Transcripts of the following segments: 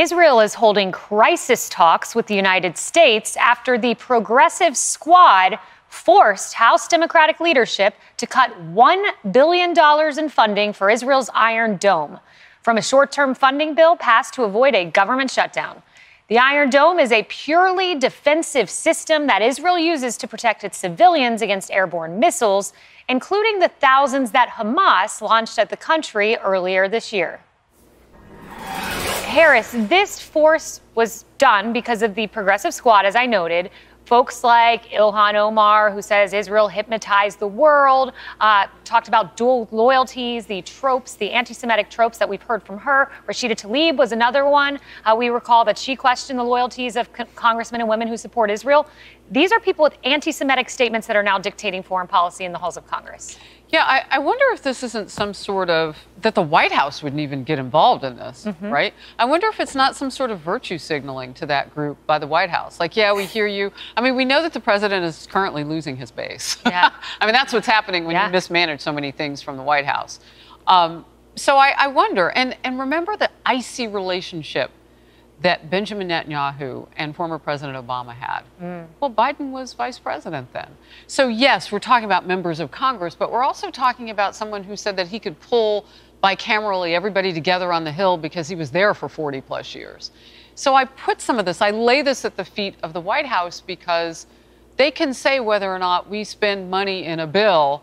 Israel is holding crisis talks with the United States after the progressive squad forced House Democratic leadership to cut $1 billion in funding for Israel's Iron Dome from a short term funding bill passed to avoid a government shutdown. The Iron Dome is a purely defensive system that Israel uses to protect its civilians against airborne missiles, including the thousands that Hamas launched at the country earlier this year. Harris, this force was done because of the progressive squad, as I noted. Folks like Ilhan Omar, who says Israel hypnotized the world, uh, talked about dual loyalties, the tropes, the anti Semitic tropes that we've heard from her. Rashida Tlaib was another one. Uh, we recall that she questioned the loyalties of co- congressmen and women who support Israel. These are people with anti Semitic statements that are now dictating foreign policy in the halls of Congress. Yeah, I, I, wonder if this isn't some sort of that the White House wouldn't even get involved in this, mm-hmm. right? I wonder if it's not some sort of virtue signaling to that group by the White House. Like, yeah, we hear you. I mean, we know that the president is currently losing his base. Yeah. I mean, that's what's happening when yeah. you mismanage so many things from the White House. Um, so I, I wonder, and, and remember the icy relationship that Benjamin Netanyahu and former President Obama had. Mm. Well, Biden was vice president then. So, yes, we're talking about members of Congress, but we're also talking about someone who said that he could pull bicamerally everybody together on the Hill because he was there for 40 plus years. So, I put some of this, I lay this at the feet of the White House because they can say whether or not we spend money in a bill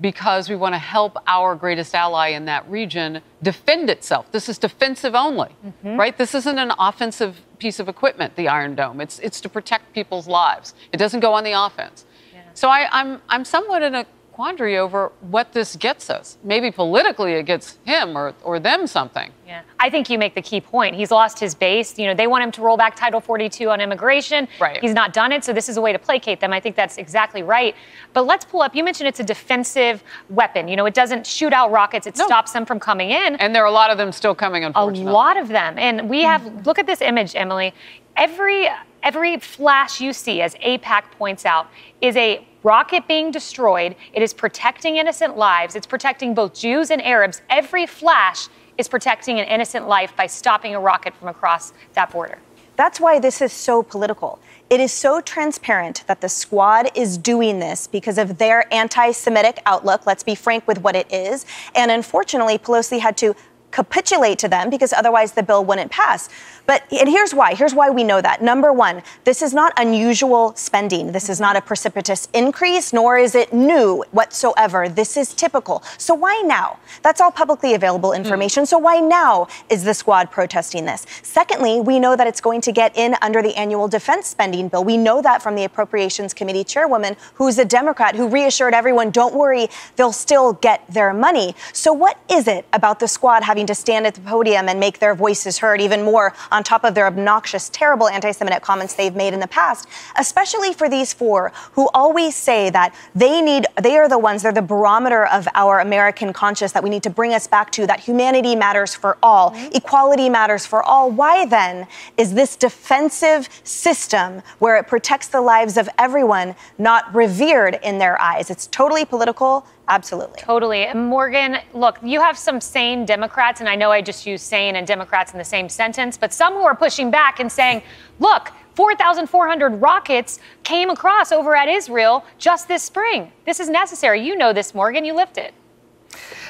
because we want to help our greatest ally in that region defend itself. This is defensive only, mm-hmm. right? This isn't an offensive piece of equipment, the Iron Dome. It's, it's to protect people's lives. It doesn't go on the offense. Yeah. So I, I'm, I'm somewhat in a quandary over what this gets us. Maybe politically it gets him or, or them something. Yeah. I think you make the key point. He's lost his base. You know, they want him to roll back Title 42 on immigration. Right. He's not done it, so this is a way to placate them. I think that's exactly right. But let's pull up. You mentioned it's a defensive weapon. You know, it doesn't shoot out rockets. It no. stops them from coming in. And there are a lot of them still coming, unfortunately. A lot of them. And we have, mm-hmm. look at this image, Emily. Every every flash you see, as AIPAC points out, is a rocket being destroyed. It is protecting innocent lives. It's protecting both Jews and Arabs. Every flash is protecting an innocent life by stopping a rocket from across that border. That's why this is so political. It is so transparent that the squad is doing this because of their anti Semitic outlook. Let's be frank with what it is. And unfortunately, Pelosi had to capitulate to them because otherwise the bill wouldn't pass. But and here's why. Here's why we know that. Number one, this is not unusual spending. This is not a precipitous increase, nor is it new whatsoever. This is typical. So why now? That's all publicly available hmm. information. Mm. So why now is the squad protesting this? Secondly, we know that it's going to get in under the annual defense spending bill. We know that from the Appropriations Committee chairwoman, who's a Democrat, who reassured everyone, don't worry, they'll still get their money. So what is it about the squad having to stand at the podium and make their voices heard even more on top of their obnoxious, terrible anti Semitic comments they've made in the past, especially for these four who always say that they need, they are the ones, they're the barometer of our American conscience that we need to bring us back to, that humanity matters for all, mm-hmm. equality matters for all. Why then is this defensive system where it protects the lives of everyone not revered in their eyes? It's totally political Absolutely. Totally. Morgan, look, you have some sane Democrats, and I know I just used sane and Democrats in the same sentence, but some who are pushing back and saying, look, 4,400 rockets came across over at Israel just this spring. This is necessary. You know this, Morgan. You lived it.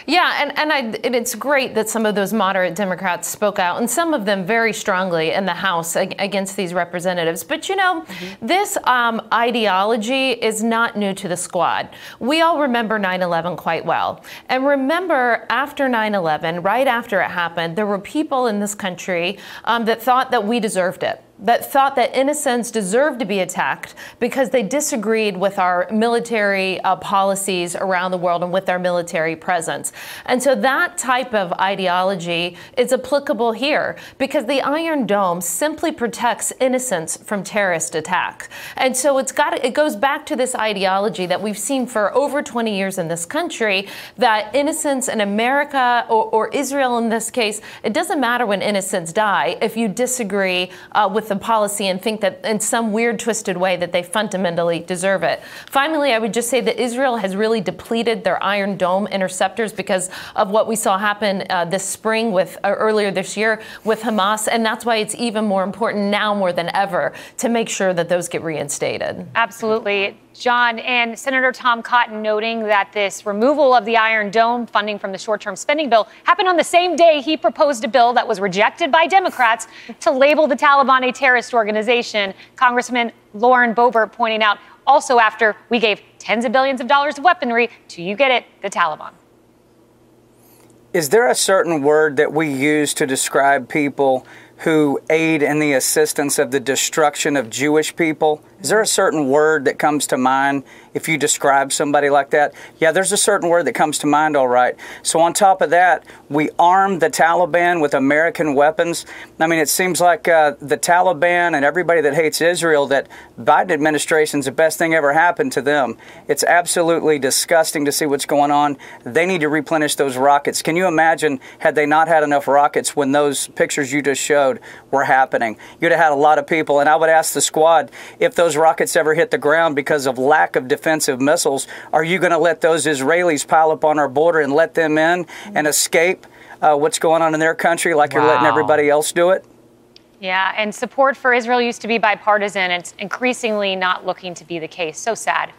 Yeah, and and, I, and it's great that some of those moderate Democrats spoke out, and some of them very strongly in the House against these representatives. But you know, mm-hmm. this um, ideology is not new to the squad. We all remember 9/11 quite well, and remember after 9/11, right after it happened, there were people in this country um, that thought that we deserved it that thought that innocents deserved to be attacked because they disagreed with our military uh, policies around the world and with our military presence. And so that type of ideology is applicable here because the Iron Dome simply protects innocents from terrorist attack. And so it's got it goes back to this ideology that we've seen for over 20 years in this country that innocents in America or, or Israel in this case, it doesn't matter when innocents die if you disagree uh, with with the policy and think that in some weird, twisted way that they fundamentally deserve it. Finally, I would just say that Israel has really depleted their Iron Dome interceptors because of what we saw happen uh, this spring with uh, earlier this year with Hamas, and that's why it's even more important now more than ever to make sure that those get reinstated. Absolutely. John and Senator Tom Cotton noting that this removal of the Iron Dome funding from the short term spending bill happened on the same day he proposed a bill that was rejected by Democrats to label the Taliban a terrorist organization. Congressman Lauren Boebert pointing out also after we gave tens of billions of dollars of weaponry to, you get it, the Taliban. Is there a certain word that we use to describe people who aid in the assistance of the destruction of Jewish people? Is there a certain word that comes to mind if you describe somebody like that? Yeah, there's a certain word that comes to mind, all right. So, on top of that, we armed the Taliban with American weapons. I mean, it seems like uh, the Taliban and everybody that hates Israel, that Biden administration's the best thing ever happened to them. It's absolutely disgusting to see what's going on. They need to replenish those rockets. Can you imagine had they not had enough rockets when those pictures you just showed were happening? You'd have had a lot of people. And I would ask the squad if those rockets ever hit the ground because of lack of defensive missiles, are you going to let those Israelis pile up on our border and let them in and escape uh, what's going on in their country like wow. you're letting everybody else do it? Yeah, and support for Israel used to be bipartisan. It's increasingly not looking to be the case. So sad.